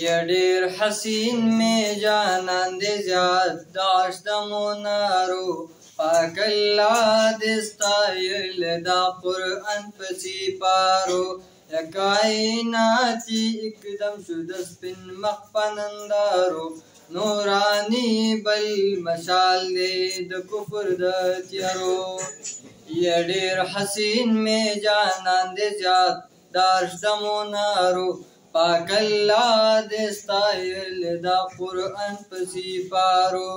یا ډیر حسین می جانان دې زیاد داش د مونارو پاک الله دې ستایل دا قران پسی پارو یا کائناتی اکدم شد سپن مخپنندارو نورانی بل مشال دې د کفر د تیارو یا ډیر حسین می جانان دې زیاد داش د مونارو پاک الله د ستایل دا قران پسې پارو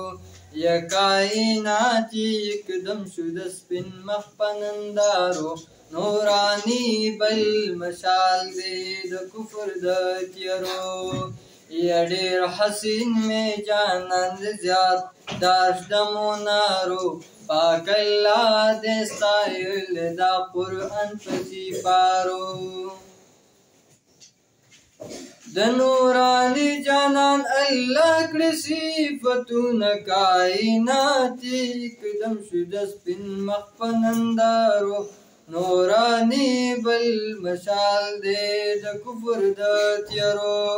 یا کائنات یکدم شو د سپین مخ پنندارو نورانی بل مشال دې د کفر د تیرو یا ډیر حسین می جانان زیات داش دمونارو پاک الله د ستایل دا قران پسې پارو د نورانی جانان الله کړي صفاتونه کائناتي قدم شو د سپین مخ پنندارو نورانی بل مشال دې د کفر د تیرو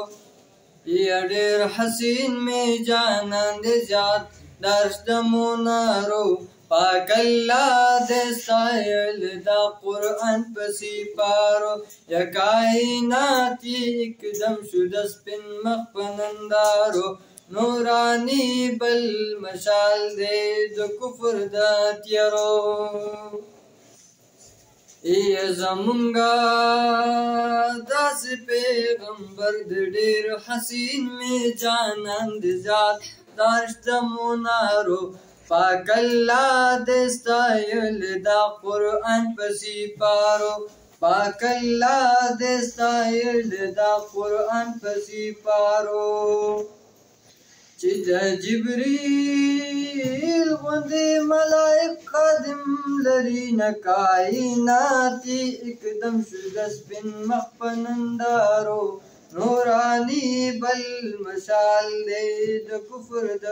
یا ډېر حسین می جانان دې ذات درشت مونارو پاک الله د سایل دا قران په سیپارو یا کائنات اکدم شو د سپن مخ پنندارو نورانی بل مشال دې د کفر د تیرو ای زمونږه داس پیغمبر د ډېر حسین می جانان د ذات دارشت مونارو پاک الله د ستایل دا قران پسې پارو پاک الله د ستایل دا قران پسې پارو چې د جبريل غوندې ملائک خادم لري نه کائناتي اکدم شو د سپین مخ پنندارو نورانی بل مشال دې د کفر د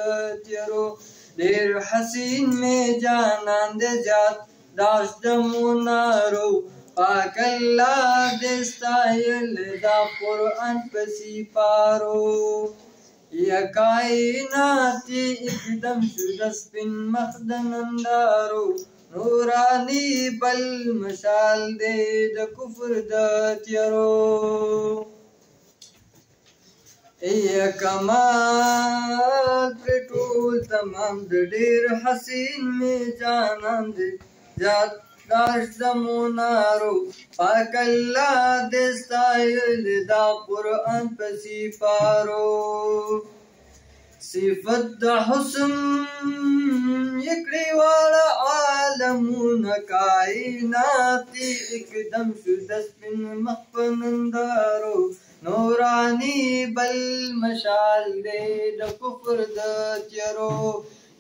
تیرو دیر حسین می جانان دی زیاد داشتمونه رو پاک الله دستایل دا قرآن پسی پارو یا کائناتی اقدم شد سپین مخدن اندارو نورانی بل مشال دے د کفر د تیرو کمال پر ټول تمام د ډیر حسین می جانان دی یاد داشت مونارو پاک الله د سایل دا قران پسی پارو صفت د حسن یکړی والا عالمون کائنات اکدم شو د سپین مخ پنندارو नूरानी बल मशाल दे जो चरो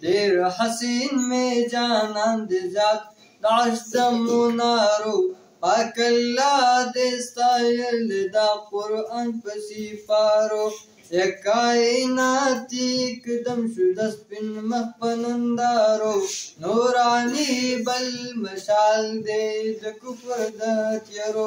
देर हसीन में जानंद जात दा कुरान पसी पारो शुदस पिन महपनंदारो नूरानी बल मशाल दे जो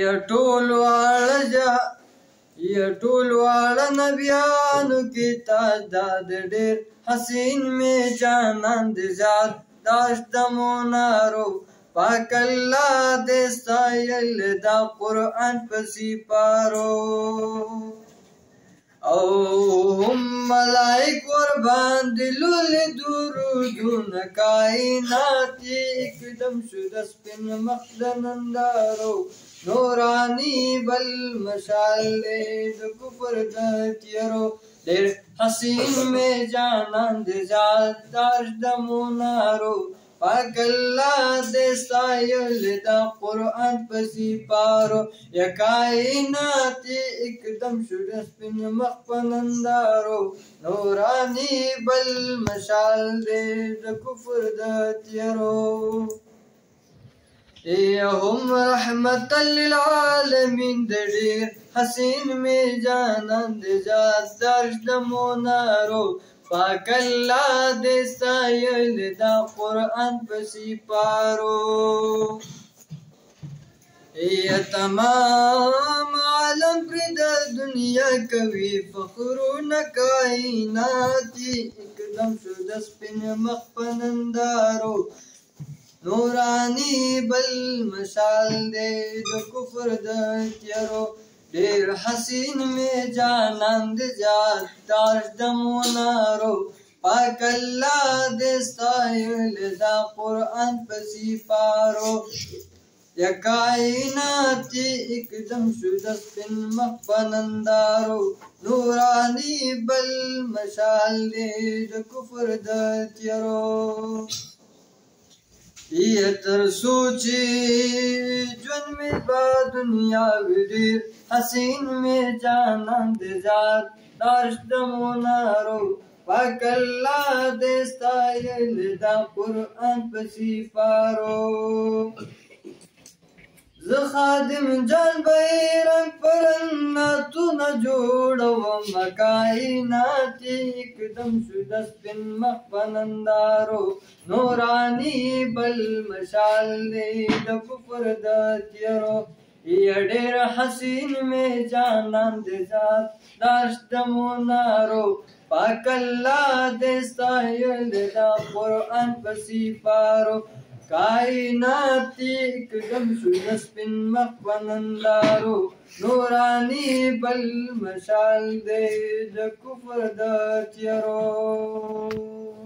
یا ټول واړه جا یا ټول واړه نبیانو کې تا دا د ډېر حسین می جانان د زیات داشتمونارو پاک الله دې سایل دا قرآن پسی پارو او هم ملائک ور باندې لول درودونه کائنات اکدم شد سپن مخلنندارو نورانی بل مشال د کفر د تیرو ډېر حسین مې جانان د زال دار د مونارو پاک الله دې سایل دا قران په سپارو یا کائنات اکدم شوه سپن مخ پنندارو نورانی بل مشال دې د کفر د تیرو هم رحمت للعالمین د ډیر حسین می جانان د جاز درد مونارو پاک الله دې سایل دا قران پسې پارو ای تمام عالم پر د دنیا کوي فخر نه کائناتي اکدم شو د سپین مخ پنندارو نورانی بل مشال دې د کفر د تیارو ډېر حسین مې جانان دې یاد دار دمونه رو پاک الله دې ستایل دا قران پسې پارو یا کائنات اکدم شو د سپن مخبنندارو نورانی بل مشال دې د کفر د تیرو दुनिया हसीन में जानदारो नारो भॻुर अंक सि पारो زه خادم جلبه رنگ پرنگ ناتونه جوړوم کائناتي کدم شو د سپین مخ بنندارو نورانی بل مشال دی د کفر د تیرو یا ډېر حسین مې جانان دې ذات داشت مونارو پاک الله دې سایل دا قرآن پسی پارو کائناتی کدم شد سپن مخبنندارو نورانی بل مشال دے د کفر د تیرو